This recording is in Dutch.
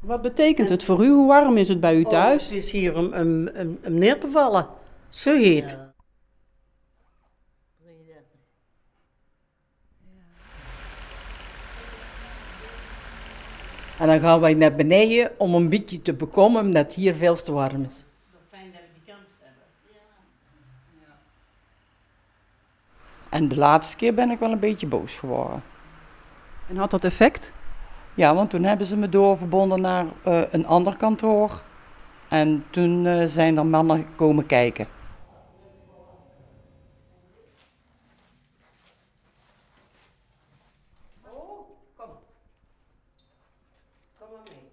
Wat betekent het voor u? Hoe warm is het bij u thuis? Oh, het is hier om, om, om, om neer te vallen. Zo heet. En dan gaan wij naar beneden om een beetje te bekomen, omdat het hier veel te warm is. Fijn dat we die kans hebben. En de laatste keer ben ik wel een beetje boos geworden. En had dat effect? Ja, want toen hebben ze me doorverbonden naar eh, een ander kantoor. En toen eh, zijn er mannen komen kijken. Oh, kom. Kom maar mee.